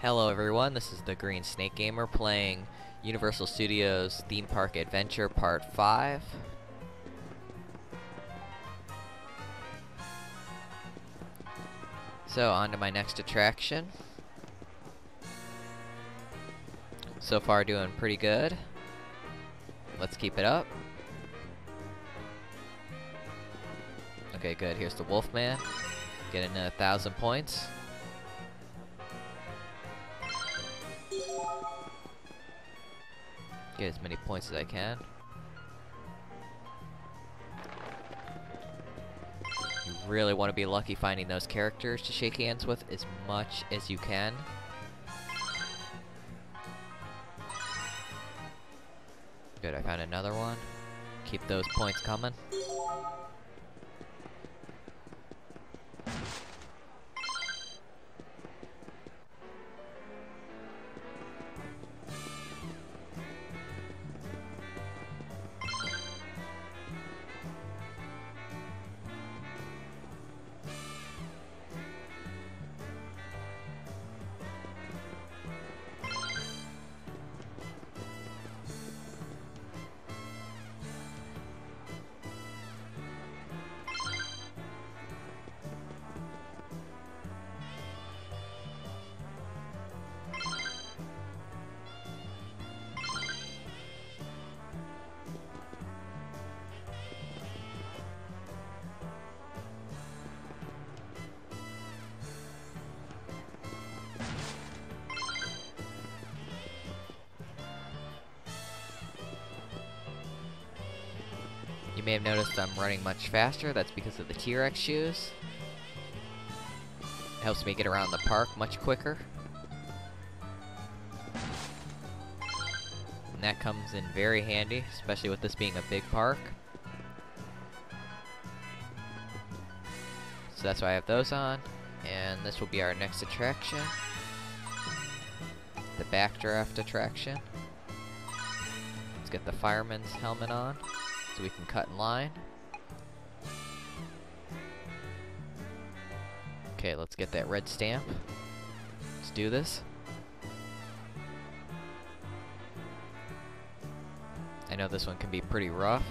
Hello everyone, this is the Green Snake Gamer playing Universal Studios Theme Park Adventure Part 5. So, on to my next attraction. So far doing pretty good. Let's keep it up. Okay, good. Here's the Wolfman. Getting a thousand points. Get as many points as I can. You really want to be lucky finding those characters to shake hands with as much as you can. Good, I found another one. Keep those points coming. May have noticed I'm running much faster. That's because of the T-Rex shoes. It helps me get around the park much quicker. And that comes in very handy, especially with this being a big park. So that's why I have those on. And this will be our next attraction. The Backdraft attraction. Let's get the fireman's helmet on so we can cut in line. Okay, let's get that red stamp. Let's do this. I know this one can be pretty rough.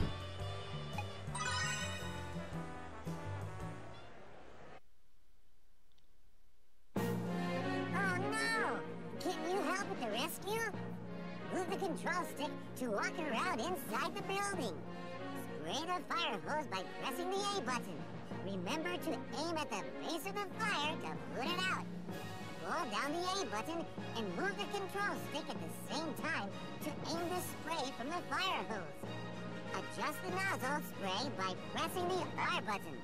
Hose. Adjust the nozzle spray by pressing the R button.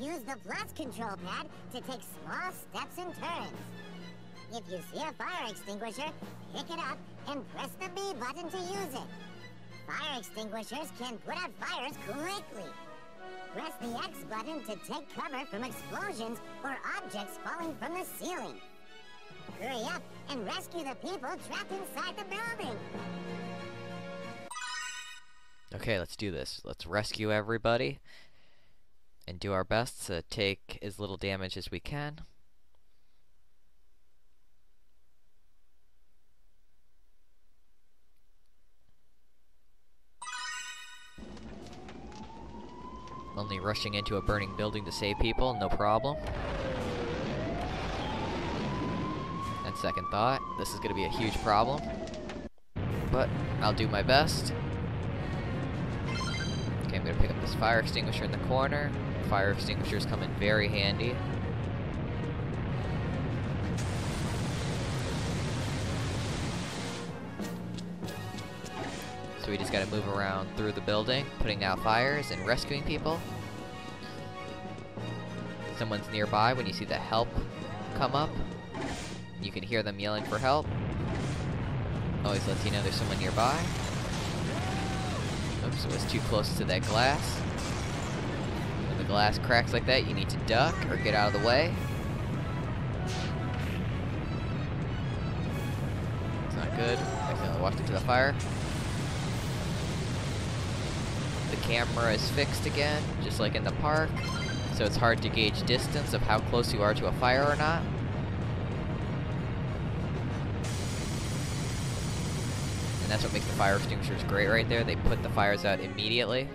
Use the plus control pad to take small steps and turns. If you see a fire extinguisher, pick it up and press the B button to use it. Fire extinguishers can put out fires quickly. Press the X button to take cover from explosions or objects falling from the ceiling. Hurry up and rescue the people trapped inside the building. Okay, let's do this. Let's rescue everybody and do our best to take as little damage as we can. Only rushing into a burning building to save people, no problem. And second thought, this is going to be a huge problem. But I'll do my best. I'm going to pick up this fire extinguisher in the corner. Fire extinguishers come in very handy. So we just gotta move around through the building, putting out fires and rescuing people. Someone's nearby when you see the help come up. You can hear them yelling for help. Always lets you know there's someone nearby. Oops, it was too close to that glass. When the glass cracks like that, you need to duck or get out of the way. It's not good. Accidentally walked into the fire. The camera is fixed again, just like in the park, so it's hard to gauge distance of how close you are to a fire or not. That's what makes the fire extinguishers great right there. They put the fires out immediately.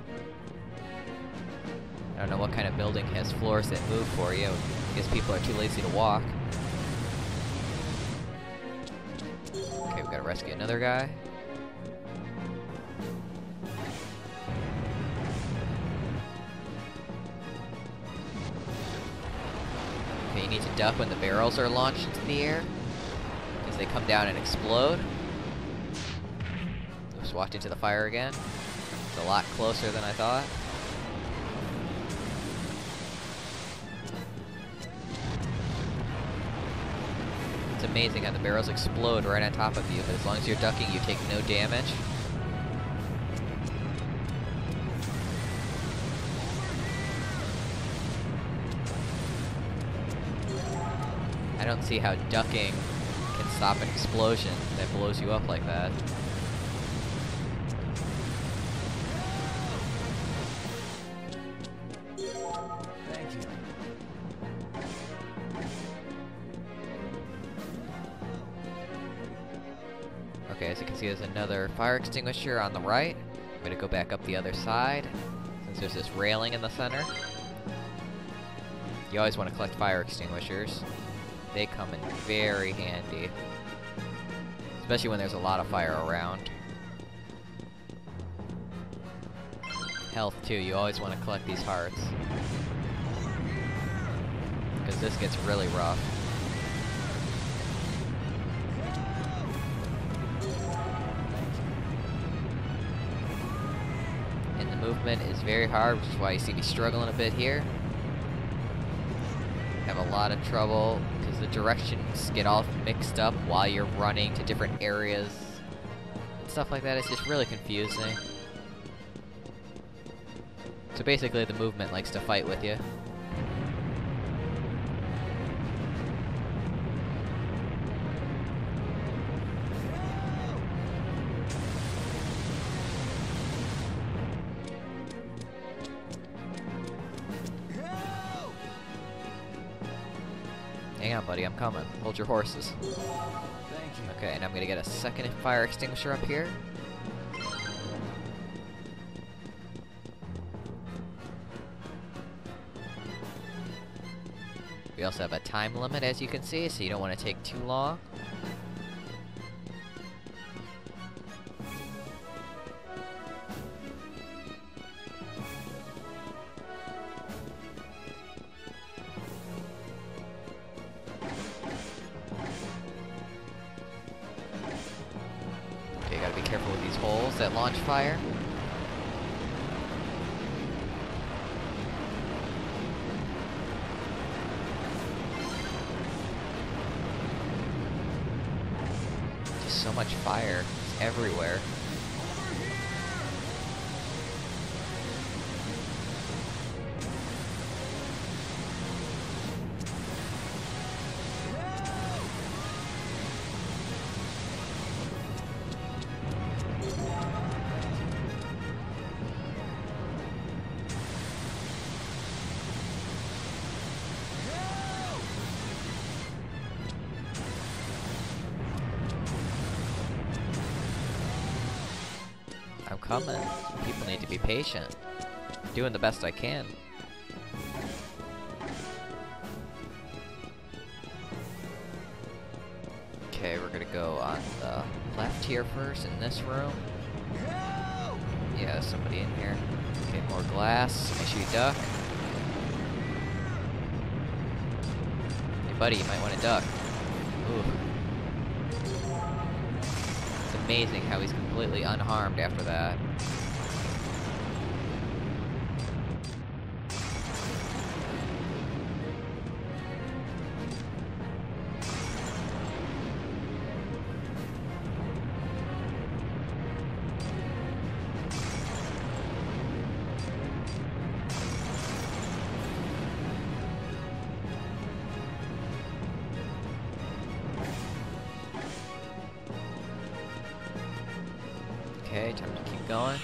I don't know what kind of building has floors that move for you. Guess people are too lazy to walk. Okay, we gotta rescue another guy. Okay, you need to duck when the barrels are launched into the air. Because they come down and explode. Just walked into the fire again. It's a lot closer than I thought. It's amazing how the barrels explode right on top of you, but as long as you're ducking, you take no damage. I don't see how ducking can stop an explosion that blows you up like that. Okay, as you can see, there's another fire extinguisher on the right. I'm gonna go back up the other side, since there's this railing in the center. You always want to collect fire extinguishers. They come in very handy. Especially when there's a lot of fire around. Health, too. You always want to collect these hearts. Because this gets really rough. Movement is very hard, which is why you see me struggling a bit here. Have a lot of trouble because the directions get all mixed up while you're running to different areas and stuff like that. It's just really confusing. So basically, the movement likes to fight with you. Buddy, I'm coming. Hold your horses. Okay, and I'm gonna get a second fire extinguisher up here. We also have a time limit, as you can see, so you don't want to take too long. That launch fire. Coming. People need to be patient. Doing the best I can. Okay, we're gonna go on the left here first in this room. Yeah, somebody in here. Okay, more glass. Make sure you duck. Hey, buddy, you might want to duck. Ooh. Amazing how he's completely unharmed after that. going.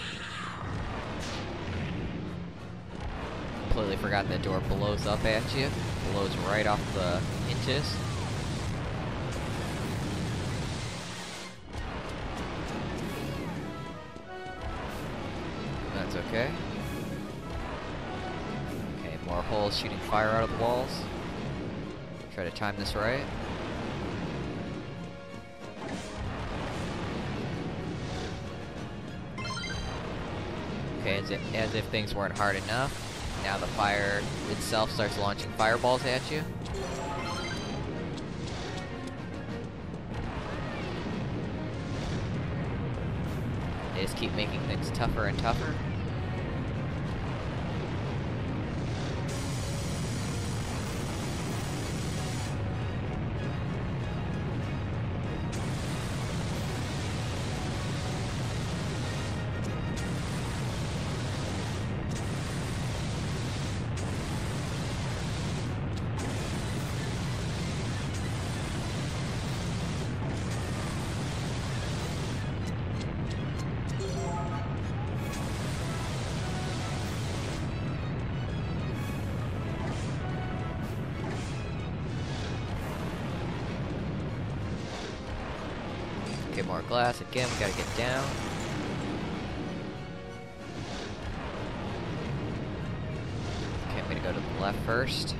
Completely forgot that door blows up at you. Blows right off the hinges. That's okay. Okay, more holes shooting fire out of the walls. Try to time this right. As if, as if things weren't hard enough, now the fire itself starts launching fireballs at you. They just keep making things tougher and tougher. Glass. Again, we gotta get down. Okay, I'm gonna go to the left first.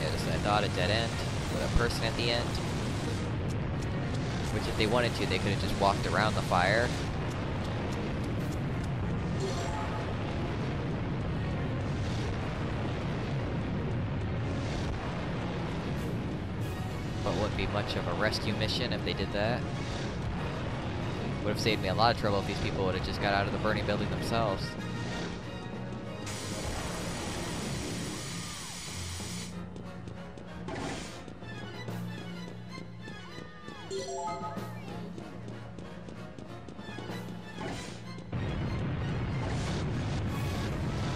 Yeah, I thought a dead end with a person at the end. Which, if they wanted to, they could have just walked around the fire. Much of a rescue mission if they did that. Would have saved me a lot of trouble if these people would have just got out of the burning building themselves.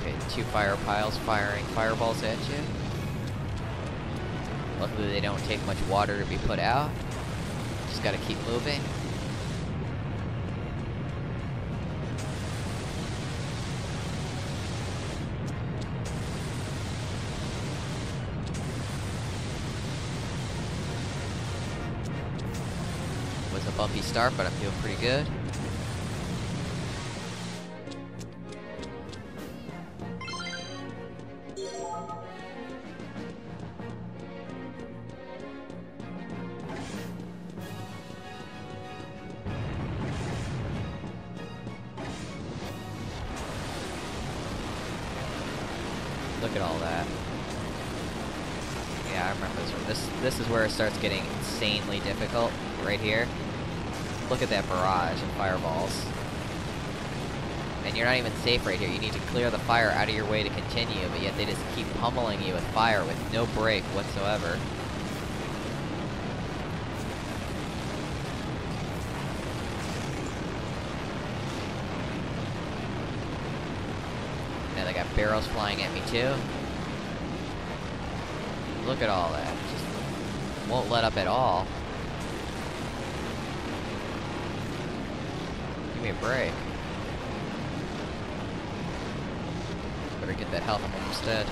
Okay, two fire piles firing fireballs at you. Luckily they don't take much water to be put out. Just gotta keep moving. Was a bumpy start, but I feel pretty good. This is where it starts getting insanely difficult, right here. Look at that barrage of fireballs. And you're not even safe right here. You need to clear the fire out of your way to continue, but yet they just keep pummeling you with fire with no break whatsoever. Now they got barrels flying at me too. Look at all that. Won't let up at all. Give me a break. Better get that health instead.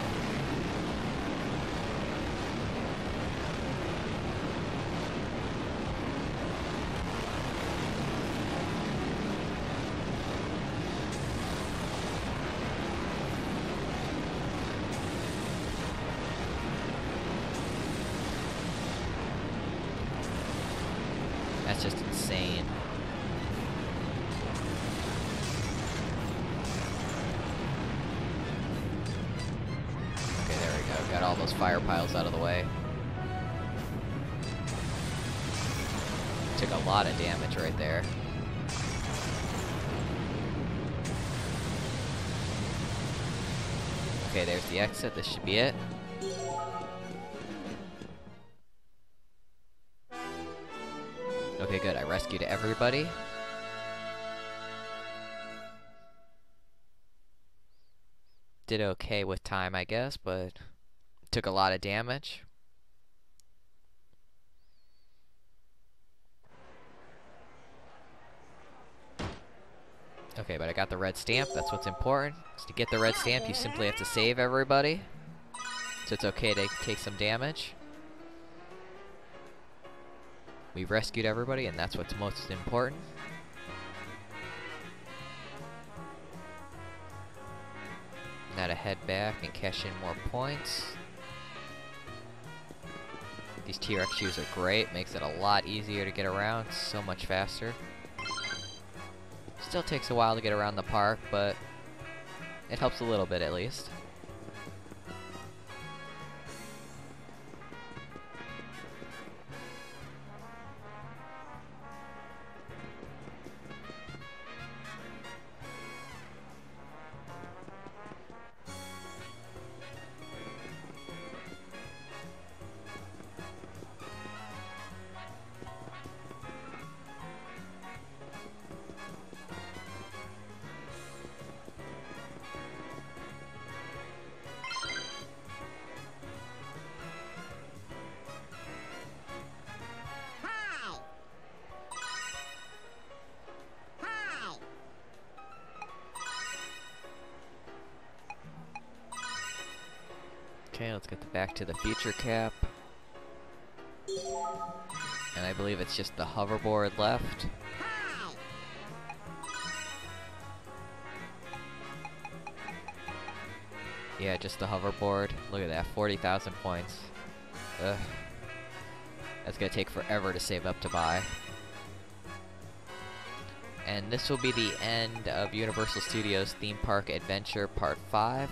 Got all those fire piles out of the way. Took a lot of damage right there. Okay, there's the exit. This should be it. Okay, good. I rescued everybody. Did okay with time, I guess, but took a lot of damage. Okay, but I got the red stamp. That's what's important. To get the red stamp, you simply have to save everybody. So it's okay to take some damage. We've rescued everybody, and that's what's most important. Now to head back and cash in more points. These T-Rex shoes are great, makes it a lot easier to get around, so much faster. Still takes a while to get around the park, but it helps a little bit at least. Okay, let's get the Back to the Future cap. And I believe it's just the hoverboard left. Yeah, just the hoverboard. Look at that, 40,000 points. Ugh. That's gonna take forever to save up to buy. And this will be the end of Universal Studios Theme Park Adventure Part 5.